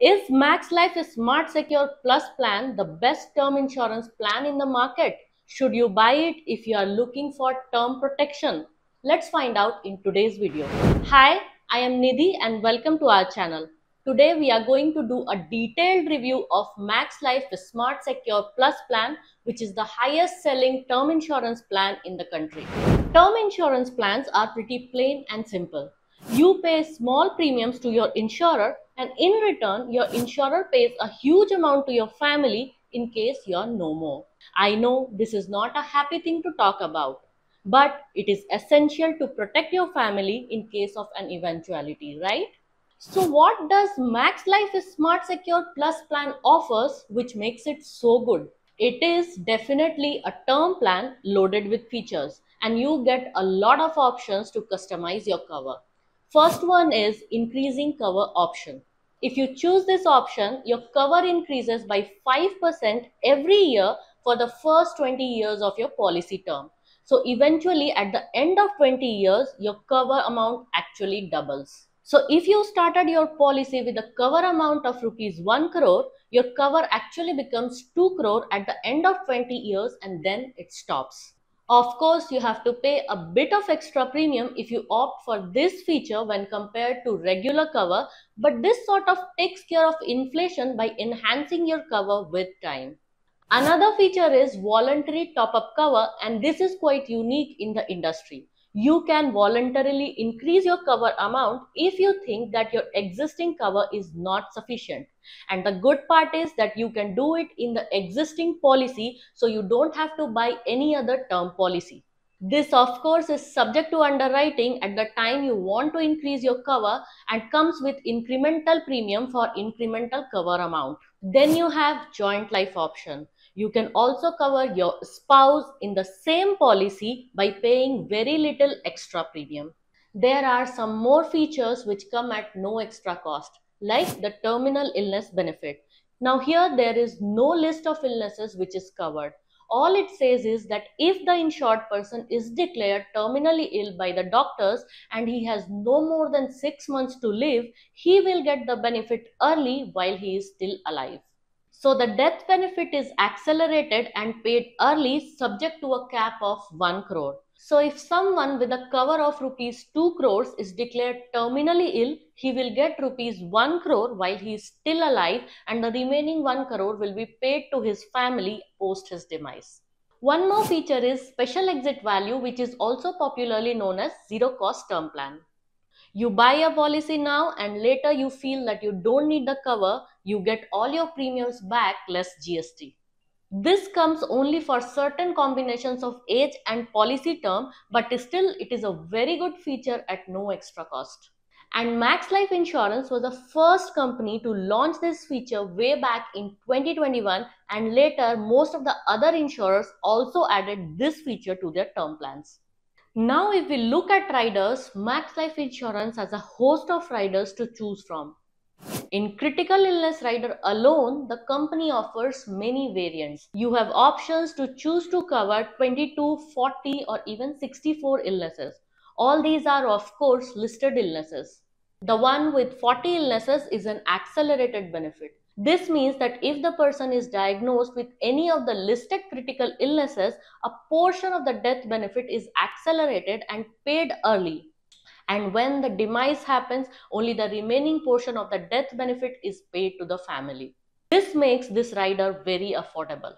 Is Max Life Smart Secure Plus plan the best term insurance plan in the market? Should you buy it if you are looking for term protection? Let's find out in today's video. Hi, I am Nidhi and welcome to our channel. Today we are going to do a detailed review of Max Life Smart Secure Plus plan which is the highest selling term insurance plan in the country. Term insurance plans are pretty plain and simple. You pay small premiums to your insurer and in return your insurer pays a huge amount to your family in case you're no more. I know this is not a happy thing to talk about, but it is essential to protect your family in case of an eventuality, right? So what does Max Life Smart Secure Plus plan offers which makes it so good? It is definitely a term plan loaded with features and you get a lot of options to customize your cover. First one is increasing cover option. If you choose this option, your cover increases by 5% every year for the first 20 years of your policy term. So eventually at the end of 20 years, your cover amount actually doubles. So if you started your policy with a cover amount of rupees 1 crore, your cover actually becomes 2 crore at the end of 20 years and then it stops. Of course, you have to pay a bit of extra premium if you opt for this feature when compared to regular cover, but this sort of takes care of inflation by enhancing your cover with time. Another feature is voluntary top-up cover and this is quite unique in the industry you can voluntarily increase your cover amount if you think that your existing cover is not sufficient. And the good part is that you can do it in the existing policy so you don't have to buy any other term policy. This of course is subject to underwriting at the time you want to increase your cover and comes with incremental premium for incremental cover amount. Then you have joint life option. You can also cover your spouse in the same policy by paying very little extra premium. There are some more features which come at no extra cost, like the terminal illness benefit. Now here there is no list of illnesses which is covered. All it says is that if the insured person is declared terminally ill by the doctors and he has no more than 6 months to live, he will get the benefit early while he is still alive. So the death benefit is accelerated and paid early subject to a cap of 1 crore. So if someone with a cover of rupees 2 crores is declared terminally ill, he will get rupees 1 crore while he is still alive and the remaining 1 crore will be paid to his family post his demise. One more feature is special exit value which is also popularly known as zero cost term plan. You buy a policy now and later you feel that you don't need the cover, you get all your premiums back less GST. This comes only for certain combinations of age and policy term, but still it is a very good feature at no extra cost. And Max Life Insurance was the first company to launch this feature way back in 2021 and later most of the other insurers also added this feature to their term plans. Now, if we look at riders, Max Life Insurance has a host of riders to choose from. In critical illness rider alone, the company offers many variants. You have options to choose to cover 22, 40 or even 64 illnesses. All these are of course listed illnesses. The one with 40 illnesses is an accelerated benefit. This means that if the person is diagnosed with any of the listed critical illnesses, a portion of the death benefit is accelerated and paid early. And when the demise happens, only the remaining portion of the death benefit is paid to the family. This makes this rider very affordable.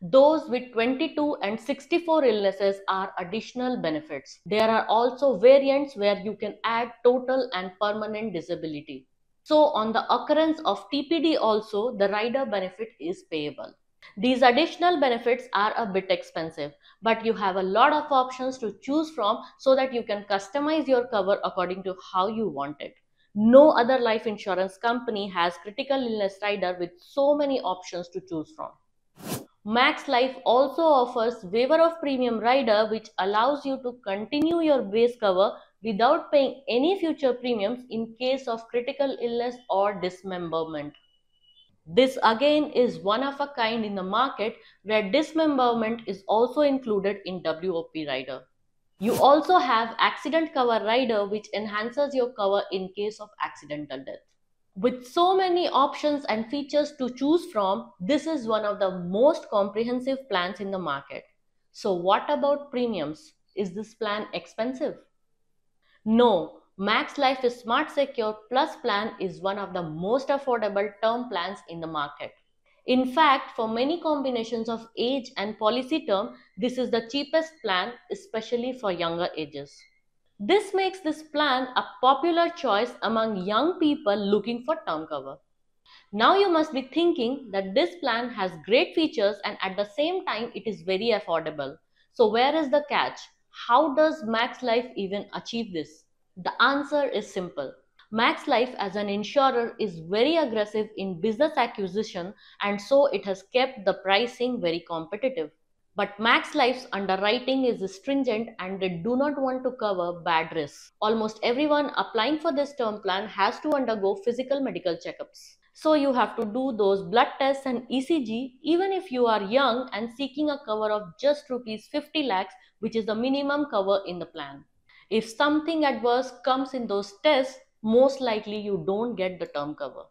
Those with 22 and 64 illnesses are additional benefits. There are also variants where you can add total and permanent disability. So on the occurrence of TPD also, the rider benefit is payable. These additional benefits are a bit expensive, but you have a lot of options to choose from so that you can customize your cover according to how you want it. No other life insurance company has critical illness rider with so many options to choose from. Max Life also offers waiver of premium rider which allows you to continue your base cover without paying any future premiums in case of critical illness or dismemberment. This again is one of a kind in the market where dismemberment is also included in WOP rider. You also have accident cover rider which enhances your cover in case of accidental death. With so many options and features to choose from, this is one of the most comprehensive plans in the market. So what about premiums? Is this plan expensive? No, Max Life is Smart Secure Plus plan is one of the most affordable term plans in the market. In fact, for many combinations of age and policy term, this is the cheapest plan, especially for younger ages. This makes this plan a popular choice among young people looking for term cover. Now you must be thinking that this plan has great features and at the same time it is very affordable. So where is the catch? How does Max Life even achieve this? The answer is simple. Max Life as an insurer is very aggressive in business acquisition and so it has kept the pricing very competitive. But Max Life's underwriting is stringent and they do not want to cover bad risks. Almost everyone applying for this term plan has to undergo physical medical checkups. So you have to do those blood tests and ECG even if you are young and seeking a cover of just rupees 50 lakhs which is the minimum cover in the plan. If something adverse comes in those tests, most likely you don't get the term cover.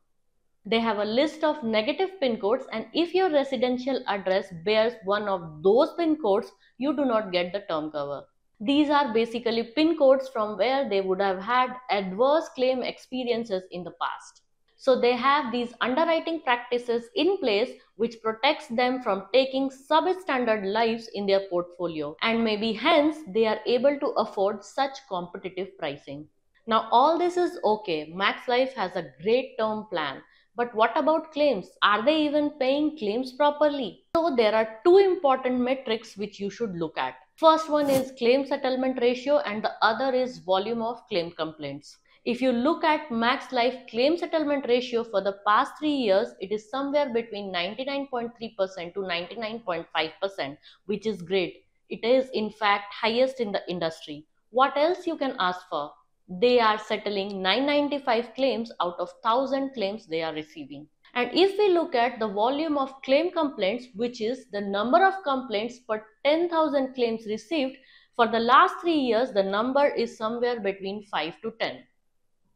They have a list of negative pin codes and if your residential address bears one of those pin codes, you do not get the term cover. These are basically pin codes from where they would have had adverse claim experiences in the past. So they have these underwriting practices in place which protects them from taking substandard lives in their portfolio and maybe hence they are able to afford such competitive pricing. Now all this is okay. Max Life has a great term plan but what about claims? Are they even paying claims properly? So there are two important metrics which you should look at. First one is claim settlement ratio and the other is volume of claim complaints. If you look at Max Life claim settlement ratio for the past three years, it is somewhere between 99.3% to 99.5%, which is great. It is in fact highest in the industry. What else you can ask for? they are settling 995 claims out of 1000 claims they are receiving. And if we look at the volume of claim complaints, which is the number of complaints per 10,000 claims received, for the last three years, the number is somewhere between 5 to 10.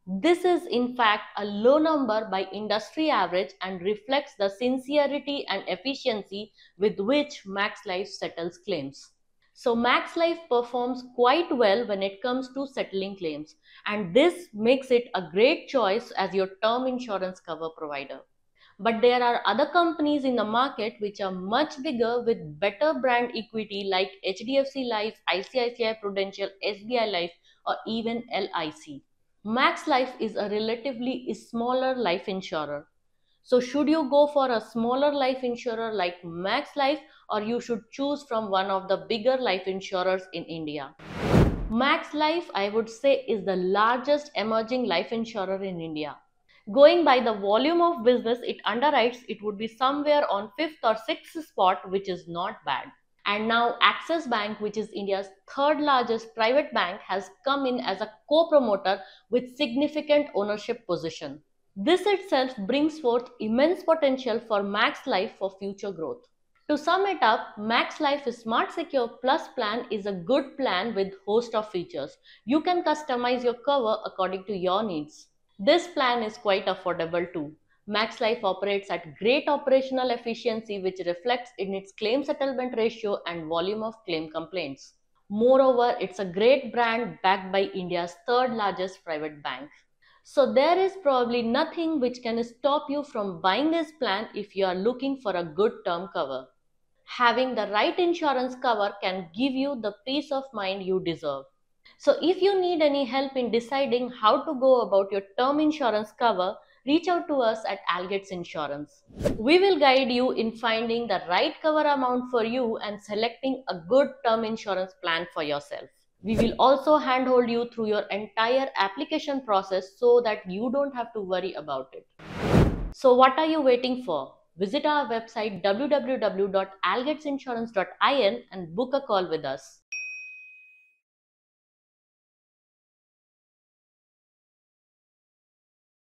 This is in fact a low number by industry average and reflects the sincerity and efficiency with which Max Life settles claims. So Max Life performs quite well when it comes to settling claims and this makes it a great choice as your term insurance cover provider. But there are other companies in the market which are much bigger with better brand equity like HDFC Life, ICICI Prudential, SBI Life or even LIC. Max Life is a relatively smaller life insurer so should you go for a smaller life insurer like Max Life or you should choose from one of the bigger life insurers in India? Max Life, I would say, is the largest emerging life insurer in India. Going by the volume of business it underwrites, it would be somewhere on fifth or sixth spot, which is not bad. And now Axis Bank, which is India's third largest private bank, has come in as a co-promoter with significant ownership position. This itself brings forth immense potential for Max Life for future growth. To sum it up, Max Life Smart Secure Plus plan is a good plan with host of features. You can customize your cover according to your needs. This plan is quite affordable too. Max Life operates at great operational efficiency which reflects in its claim settlement ratio and volume of claim complaints. Moreover, it's a great brand backed by India's third largest private bank. So there is probably nothing which can stop you from buying this plan if you are looking for a good term cover. Having the right insurance cover can give you the peace of mind you deserve. So if you need any help in deciding how to go about your term insurance cover, reach out to us at Algates Insurance. We will guide you in finding the right cover amount for you and selecting a good term insurance plan for yourself. We will also handhold you through your entire application process so that you don't have to worry about it. So what are you waiting for? Visit our website www.algatesinsurance.in and book a call with us.